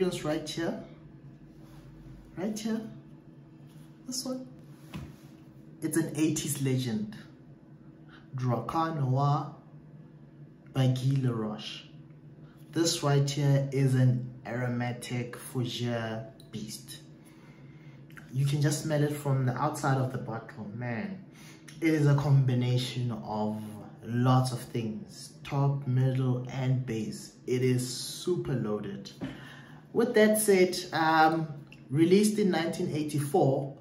right here. Right here. This one. It's an 80s legend. Drakkar Noir by Guy Laroche. This right here is an aromatic fougere beast. You can just smell it from the outside of the bottle. Man, it is a combination of lots of things. Top, middle, and base. It is super loaded. With that said, um, released in 1984,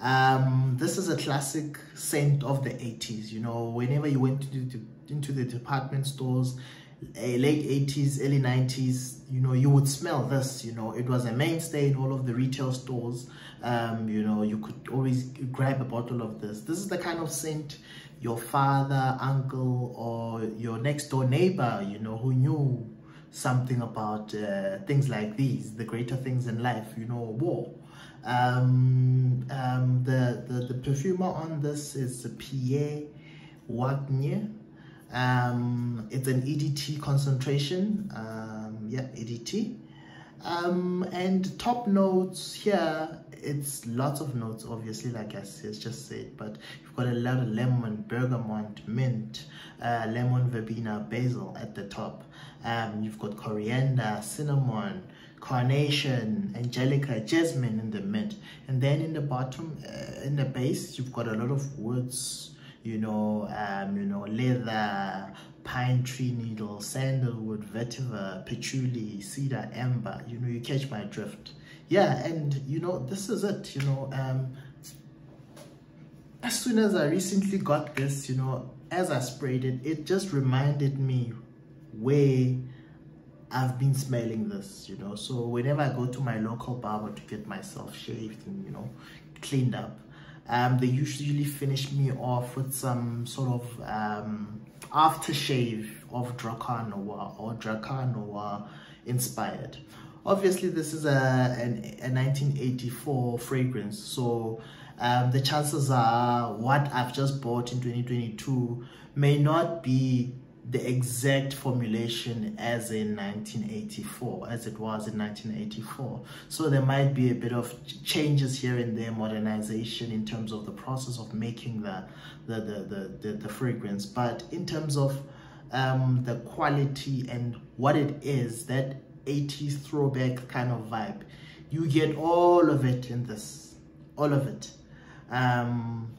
um, this is a classic scent of the 80s. You know, whenever you went into the, into the department stores, late 80s, early 90s, you know, you would smell this, you know, it was a mainstay in all of the retail stores. Um, you know, you could always grab a bottle of this. This is the kind of scent your father, uncle, or your next door neighbor, you know, who knew something about uh, things like these, the greater things in life, you know, war. Um, um, the, the, the perfumer on this is Pierre Wargnye. Um, it's an EDT concentration. Um, yeah, EDT. Um, and top notes here, it's lots of notes, obviously, like I just said, but you've got a lot of lemon, bergamot, mint, uh, lemon verbena, basil at the top. Um, you've got coriander, cinnamon, carnation, angelica, jasmine in the mid. And then in the bottom, uh, in the base, you've got a lot of woods, you know, um, you know, leather, pine tree needle, sandalwood, vetiver, patchouli, cedar, amber. You know, you catch my drift. Yeah, and you know, this is it. You know, um, as soon as I recently got this, you know, as I sprayed it, it just reminded me where I've been smelling this, you know. So whenever I go to my local barber to get myself shaved and, you know, cleaned up, um, they usually finish me off with some sort of um, aftershave of Drakkar Noir or Drakkar Noir inspired. Obviously, this is a, a, a 1984 fragrance, so um, the chances are what I've just bought in 2022 may not be the exact formulation as in 1984 as it was in 1984 so there might be a bit of changes here and there modernization in terms of the process of making the the the the, the, the fragrance. But in terms of um, the quality and what it is that 80s throwback kind of vibe you get all of it in this all of it. Um,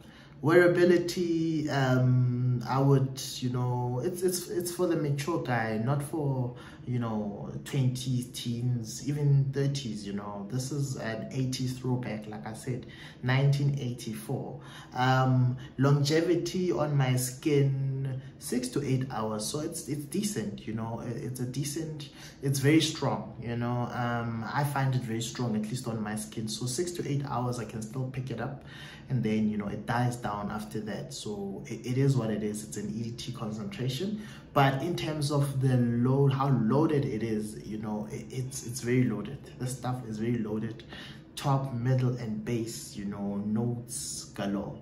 wearability um i would you know it's it's it's for the mature guy not for you know 20s teens even 30s you know. This is an 80s throwback like i said 1984 um longevity on my skin six to eight hours so it's it's decent you know. It's a decent it's very strong you know. Um i find it very strong at least on my skin. So six to eight hours i can still pick it up and then you know it dies down after that so it, it is what it is it's an edt concentration but in terms of the load how loaded it is you know it, it's it's very loaded this stuff is very loaded top middle and base you know notes galore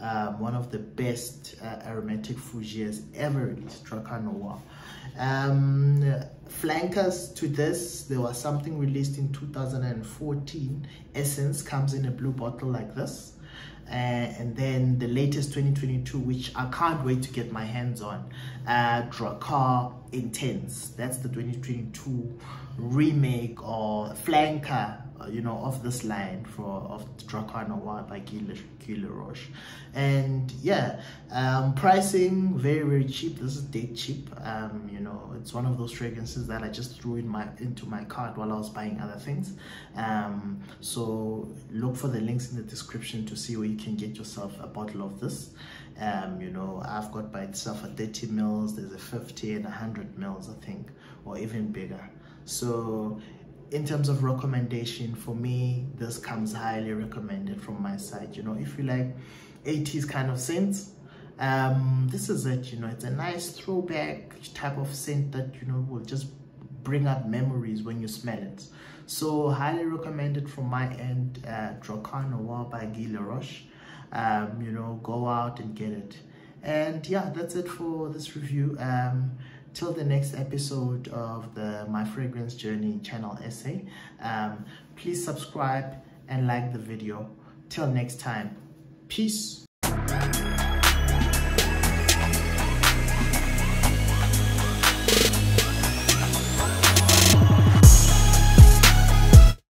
um, one of the best uh, aromatic fougères ever released, Noir. Um, flankers to this, there was something released in 2014. Essence comes in a blue bottle like this. Uh, and then the latest 2022 which i can't wait to get my hands on uh Drakkar intense. That's the 2022 remake or flanker uh, you know of this line for of Drakkar Noir by Guy Laroche and yeah um, pricing very very cheap. This is dead cheap. Um, you know it's one of those fragrances that I just threw in my into my cart while I was buying other things. Um, so look for the links in the description to see where you can get yourself a bottle of this um, you know I've got by itself a 30 mils there's a 50 and 100 mils I think or even bigger. So in terms of recommendation for me this comes highly recommended from my side. You know if you like 80s kind of scents um this is it you know it's a nice throwback type of scent that you know will just bring up memories when you smell it. So highly recommended from my end uh Drakkar Noir by Guy Laroche um you know go out and get it and yeah that's it for this review um till the next episode of the My Fragrance Journey channel SA, um, please subscribe and like the video. Till next time, peace.